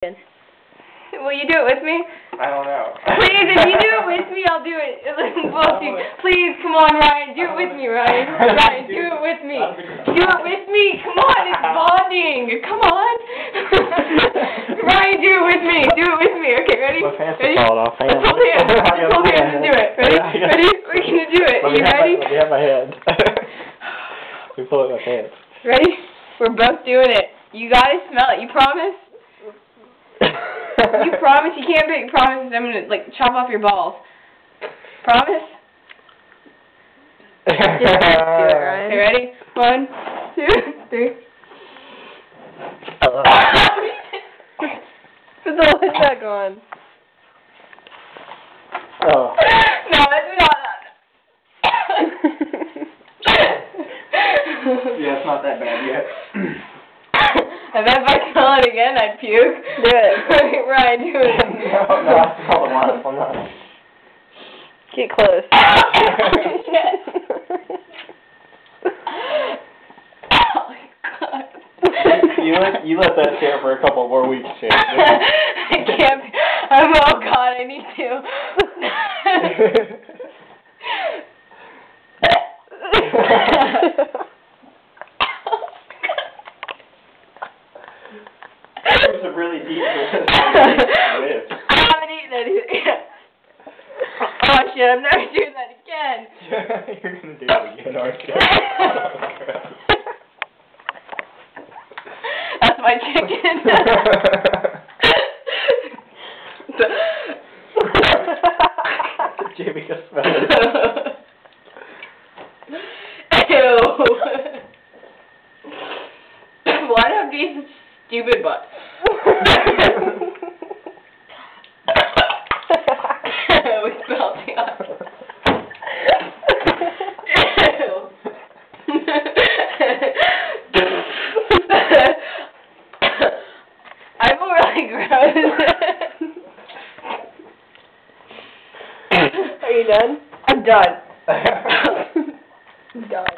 Will you do it with me? I don't know. Please, if you do it with me, I'll do it. Both you. Please, come on, Ryan. Do it with me, Ryan. Ryan, do it with me. Do it with me. Come on, it's bonding. Come on. Ryan, do it with me. Do it with me. Okay, ready? My pants are ready? falling off. Hang Let's hold hands. Let's hold hold hands and do it. Ready? Ready? We're gonna do it. Let You ready? My, let me have my hand. let me pull it with my pants. Ready? We're both doing it. You gotta smell it. You promise? You promise? You can't make promises. I'm gonna like chop off your balls. Promise? do it, Ryan. Okay, ready? One, two, three. Uh, Put the lid back on. oh. No, it's not Yeah, it's not that bad yet. I bet if I smell it again, I'd puke. Do it. Ryan, do it. no, no, I smell it once. I'm not. Get close. Shit. oh my god. you let you let that chair for a couple more weeks, Shane. I can't. Be, I'm. Oh God, I need to. There's a really deep. I haven't eaten anything. Oh shit! I'm never doing that again. You're gonna do it again, aren't you? That's my chicken. Jamie can smell it. Ew. Why do I have these stupid butts? With melting on. I feel really gross. Are you done? I'm done. done.